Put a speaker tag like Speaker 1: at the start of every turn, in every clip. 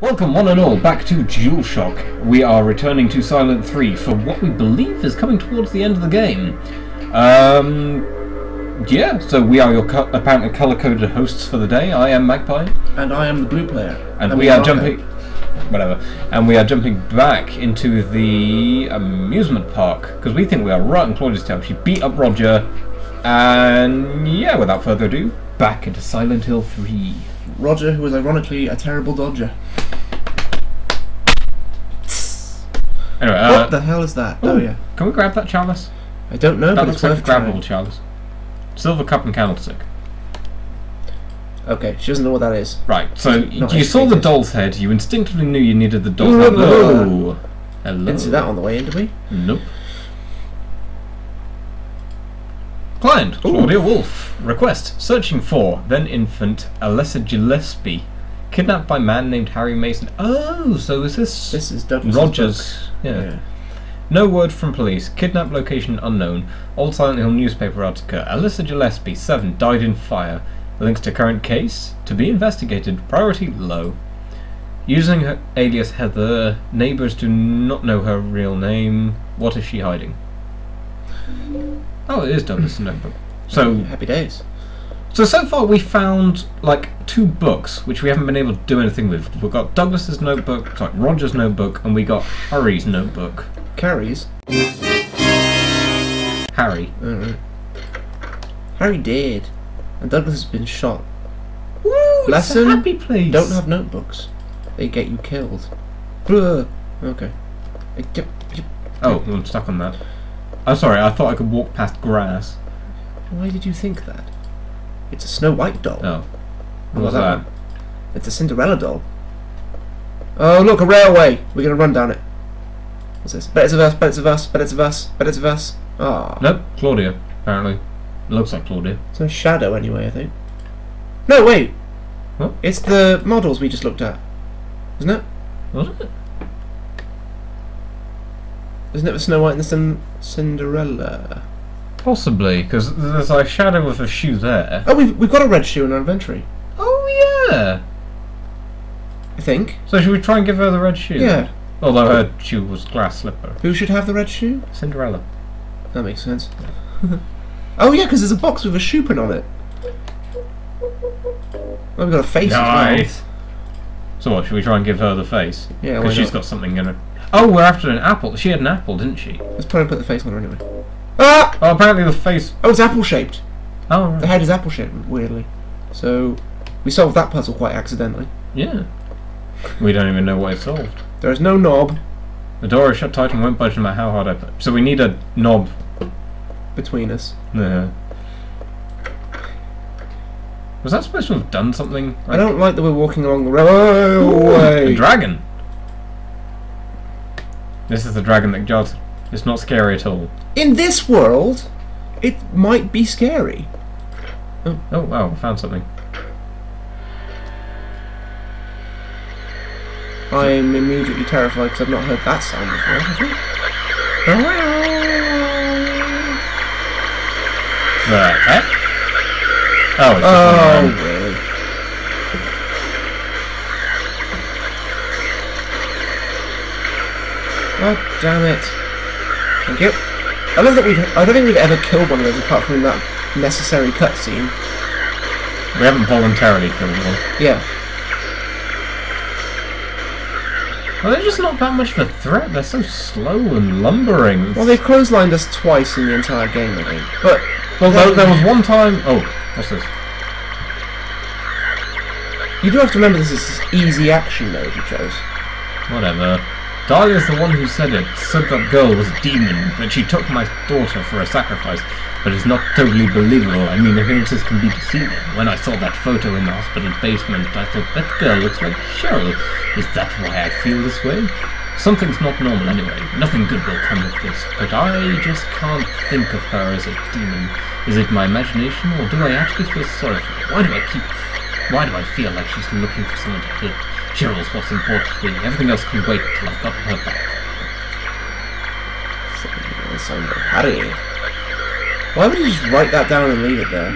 Speaker 1: Welcome, one and all, back to DualShock. We are returning to Silent 3 for what we believe is coming towards the end of the game. Um, yeah, so we are your co- apparently color-coded hosts for the day. I am Magpie,
Speaker 2: And I am the blue player.
Speaker 1: and we are jumping... Whatever. And we are jumping back into the amusement park, because we think we are right in Claudia's tail. She beat up Roger, and yeah, without further ado, back into Silent Hill 3.
Speaker 2: Roger, who was ironically a terrible dodger.
Speaker 1: Anyway, uh,
Speaker 2: what the hell is that? Oh, yeah.
Speaker 1: Can we grab that chalice?
Speaker 2: I don't know,
Speaker 1: That
Speaker 2: but
Speaker 1: looks
Speaker 2: it's
Speaker 1: like a grabbable chalice. Silver cup and candlestick.
Speaker 2: Okay, she doesn't know what that is.
Speaker 1: Right, so you saw the doll's head, you instinctively knew you needed the doll's head. Hello! Hello.
Speaker 2: Didn't see that on the way in, did we?
Speaker 1: Nope. Client,
Speaker 2: Ooh.
Speaker 1: Claudia Wolf. Request, searching for then infant Alessa Gillespie. Kidnapped by a man named Harry Mason. Oh, so is this,
Speaker 2: This is Douglas.
Speaker 1: Rogers? Yeah. No word from police. Kidnap location unknown. Old Silent Hill newspaper article. Alessa Gillespie, 7, died in fire. Links to current case. To be investigated. Priority low. Using her alias Heather. Neighbours do not know her real name. What is she hiding? Oh, it is Douglas' notebook. So,
Speaker 2: Happy days.
Speaker 1: So so far we found like two books which we haven't been able to do anything with. We've got Douglas's notebook, sorry, Roger's notebook, and we got Harry's notebook.
Speaker 2: Carries.
Speaker 1: Harry.
Speaker 2: Alright. Harry did. And Douglas has been shot.
Speaker 1: Woo! It's
Speaker 2: Lesson,
Speaker 1: a happy place.
Speaker 2: Don't have notebooks. They get you killed. Blah. Okay. Uh.
Speaker 1: Oh, I'm stuck on that. I'm sorry. I thought I could walk past grass.
Speaker 2: Why did you think that? It's a Snow White doll.
Speaker 1: Oh,
Speaker 2: What
Speaker 1: what's
Speaker 2: about
Speaker 1: that?
Speaker 2: It's a Cinderella doll. Oh, look, a railway! We're gonna run down it. What's this? Bet it's of us, bet it's of us, bet it's of us, bet it's of us. Ah.
Speaker 1: Nope, Claudia. Apparently, it looks like Claudia.
Speaker 2: It's a shadow anyway, I think. No, wait!
Speaker 1: What?
Speaker 2: It's the models we just looked at. Isn't it?
Speaker 1: Was it?
Speaker 2: Isn't it the Snow White and the Cin- Cinderella?
Speaker 1: Possibly, because there's a shadow of a shoe there.
Speaker 2: Oh, we've, we've got a red shoe in our inventory.
Speaker 1: Oh yeah.
Speaker 2: I think.
Speaker 1: So should we try and give her the red shoe?
Speaker 2: Yeah.
Speaker 1: Although her shoe was glass slipper.
Speaker 2: Who should have the red shoe?
Speaker 1: Cinderella.
Speaker 2: That makes sense. oh, yeah, because there's a box with a shoe pin on it. Oh, we've got a face as
Speaker 1: So what? Should we try and give her the face?
Speaker 2: Yeah,
Speaker 1: Because she's
Speaker 2: not?
Speaker 1: got something in her. Oh, we're after an apple. She had an apple, didn't she?
Speaker 2: Let's probably put the face on her anyway. Ah!
Speaker 1: Oh, apparently the face.
Speaker 2: Oh, it's apple shaped.
Speaker 1: Oh,
Speaker 2: The head is apple shaped, weirdly. So, we solved that puzzle quite accidentally.
Speaker 1: yeah. We don't even know what it solved.
Speaker 2: There is no knob
Speaker 1: The door is shut tight and won't budge no matter how hard I push. So we need a knob.
Speaker 2: between us.
Speaker 1: Yeah. Was that supposed to have done something?
Speaker 2: I don't like that we're walking along the railway.
Speaker 1: A
Speaker 2: railway.
Speaker 1: dragon. This is the dragon that Jot. It's not scary at all.
Speaker 2: In this world, it might be scary.
Speaker 1: Oh wow, I found something.
Speaker 2: I'm immediately terrified because I've not heard that sound before.
Speaker 1: The heck? Eh? Oh, it's just
Speaker 2: Oh,
Speaker 1: one
Speaker 2: really? God damn it. Thank you. I love that we've. I don't think we've ever killed one of those apart from that necessary cutscene.
Speaker 1: We haven't voluntarily killed one.
Speaker 2: Yeah.
Speaker 1: Well, they're just not that much of a threat. They're so slow and lumbering.
Speaker 2: Well, they've clotheslined us twice in the entire game, I think. But
Speaker 1: Well, there, there was one time. Oh, what's this?
Speaker 2: you do have to remember this is easy action mode you chose.
Speaker 1: Whatever. Dahlia's the one who said it. Said that girl was a demon, that she took my daughter for a sacrifice. But it's not totally believable. I mean, appearances can be deceiving. When I saw that photo in the hospital basement, I thought that girl looks like Cheryl. Is that why I feel this way? Something's not normal anyway. Nothing good will come of this. But I just can't think of her as a demon. Is it my imagination, or do I actually feel sorry for her? Why do I keep why do I feel like she's looking for someone to hit? Cheryl's what's important to me. Everything else can wait till I've gotten her back.
Speaker 2: Sound of Harry. Why would you just write that down and leave it there?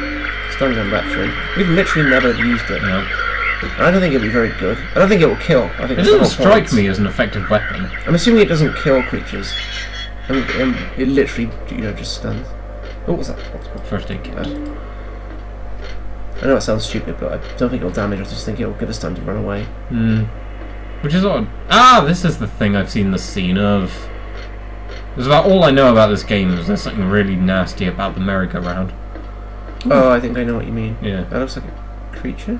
Speaker 2: Stones on battery. We've literally never used it.
Speaker 1: No.
Speaker 2: I don't think it'll be very good. I don't think it will kill. I think
Speaker 1: It doesn't strike me as an effective weapon.
Speaker 2: I'm assuming it doesn't kill creatures. I mean, it literally, you know, just stuns. Oh, what was that?
Speaker 1: First aid kit.
Speaker 2: Uh, I know it sounds stupid, but I don't think it'll damage. I just think it'll give us time to run away.
Speaker 1: Hmm. Which is odd. Ah, this is the thing I've seen the scene of. It's about all I know about this game is there's something really nasty about the merry-go-round.
Speaker 2: Oh, I think I know what you mean.
Speaker 1: Yeah.
Speaker 2: That looks like a creature,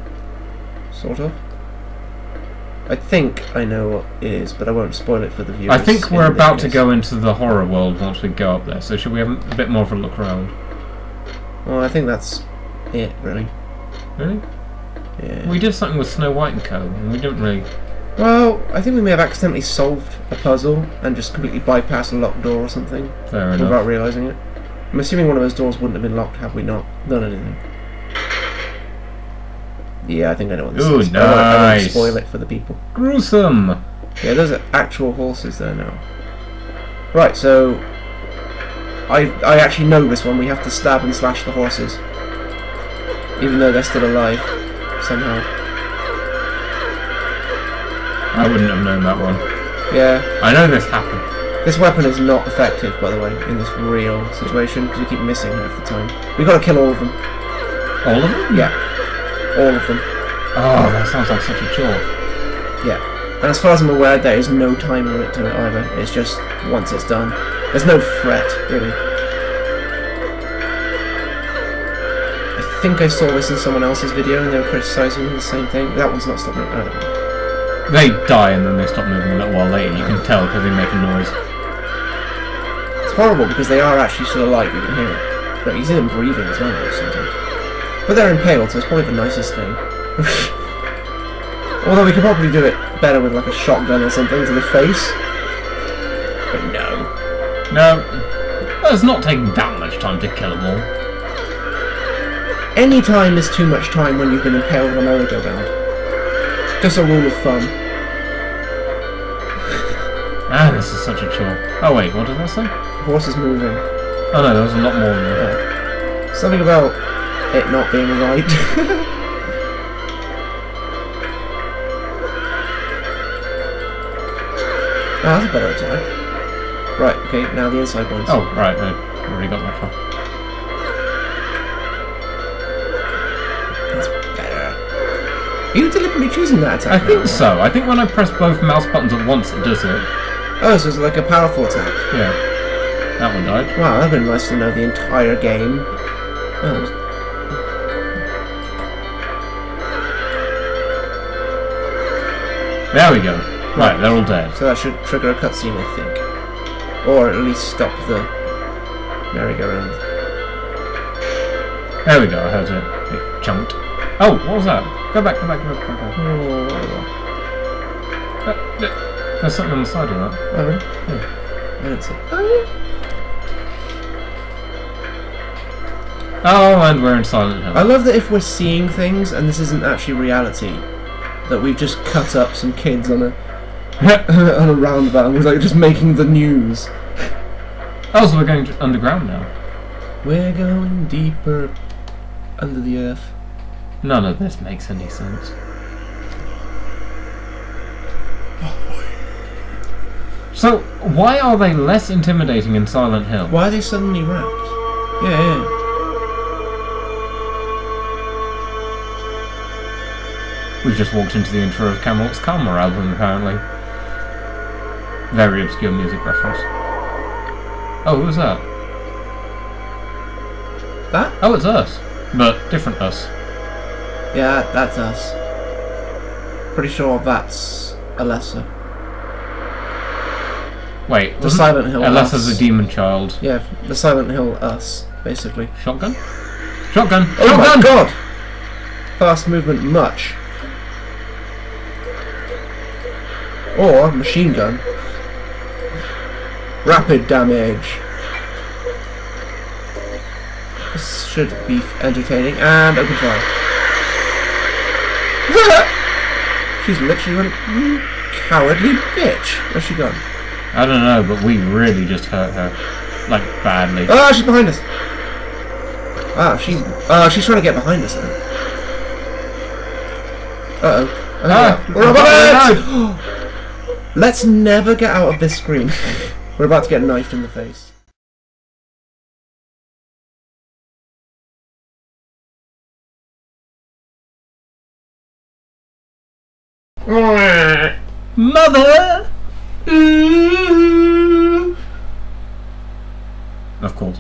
Speaker 2: sort of. I think I know what it is, but I won't spoil it for the viewers.
Speaker 1: I think we're about to go into the horror world once we go up there, so should we have a bit more of a look around?
Speaker 2: Well, I think that's it, really.
Speaker 1: Really?
Speaker 2: Yeah.
Speaker 1: We did something with Snow White and Co. and we didn't really.
Speaker 2: Well, I think we may have accidentally solved a puzzle and just completely bypassed a locked door or something
Speaker 1: Fair
Speaker 2: without realizing it. I'm assuming one of those doors wouldn't have been locked had we not done anything. Yeah, I think I know what this
Speaker 1: Ooh,
Speaker 2: is. I won't, I won't spoil it for the people.
Speaker 1: Gruesome!
Speaker 2: Yeah, those are actual horses there now. Right, so I I actually know this one. We have to stab and slash the horses, even though they're still alive somehow.
Speaker 1: I wouldn't have known that one.
Speaker 2: Yeah,
Speaker 1: I know this happened.
Speaker 2: this weapon is not effective, by the way, in this real situation because we keep missing half the time. We've got to kill all of them.
Speaker 1: All of them?
Speaker 2: Yeah, all of them.
Speaker 1: Oh, that sounds like such a chore.
Speaker 2: Yeah. And as far as I'm aware, there is no time limit to it either. It's just once it's done. There's no threat, really. Think I saw this in someone else's video and they were criticising the same thing. That one's not stopping. I don't know.
Speaker 1: They die and then they stop moving a little while later. You can tell because they make a noise.
Speaker 2: It's horrible because they are actually still alive. You can hear it. But see them breathing as well sometimes. But they're impaled, so it's probably the nicest thing. Although we could probably do it better with like a shotgun or something to the face. But no.
Speaker 1: No, it's not taking that much time to kill them all.
Speaker 2: Any time is too much time when you've been impaled on a merry-go-round. Just a rule of thumb.
Speaker 1: Ah, this is such a chore. Oh wait, what did I say?
Speaker 2: Horse is moving.
Speaker 1: Oh no, there was a lot more than that.
Speaker 2: Something about it not being right. Ah, that's a better attack. Right, okay, now the inside ones.
Speaker 1: Oh, right, I already got that far.
Speaker 2: Deliberately choosing that attack?
Speaker 1: I think
Speaker 2: now?
Speaker 1: so. I think when I press both mouse buttons at once, it does it.
Speaker 2: Oh, so it's like a powerful attack.
Speaker 1: Yeah. That one died.
Speaker 2: Wow, that'd been nice to know the entire game. Oh, was-
Speaker 1: There we go. Right, they're all dead.
Speaker 2: So that should trigger a cutscene, I think. Or at least stop the merry-go-round.
Speaker 1: There we go, I heard it. It jumped. Oh, what was that? Go back, go back, go back, go back.
Speaker 2: Oh,
Speaker 1: Uh, th- There's something on the side of that.
Speaker 2: oh really? I didn't see. Oh,
Speaker 1: Oh, and we're in Silent Hill.
Speaker 2: I love that if we're seeing things and this isn't actually reality, that we've just cut up some kids on a on a roundabout and we're like just making the news.
Speaker 1: oh, so we're going to underground now.
Speaker 2: We're going deeper under the earth.
Speaker 1: None of this makes any sense. So, why are they less intimidating in Silent Hill?
Speaker 2: Why are they suddenly wrapped? Yeah, yeah.
Speaker 1: We've just walked into the intro of Camelot's Karma album, apparently. Very obscure music reference. Oh, who was that?
Speaker 2: That?
Speaker 1: Oh, it's us. But different us.
Speaker 2: Yeah, that's us. Pretty sure that's Alessa.
Speaker 1: Wait,
Speaker 2: The Silent Hill
Speaker 1: Alessa's
Speaker 2: us.
Speaker 1: a demon child.
Speaker 2: Yeah, the Silent Hill us, basically.
Speaker 1: Shotgun? Shotgun!
Speaker 2: Oh
Speaker 1: Shotgun!
Speaker 2: my god! Fast movement much. Or machine gun. Rapid damage. This should be entertaining. And open fire. She's literally run. You cowardly bitch. Where's she gone?
Speaker 1: I don't know, but we really just hurt her. Like, badly.
Speaker 2: Ah, she's behind us. Ah, she's. Uh, she's trying to get behind us. Then. Uh oh.
Speaker 1: Ah,
Speaker 2: We're about! Let's never get out of this screen. We're about to get knifed in the face.
Speaker 1: Mother! Ooh. Of course.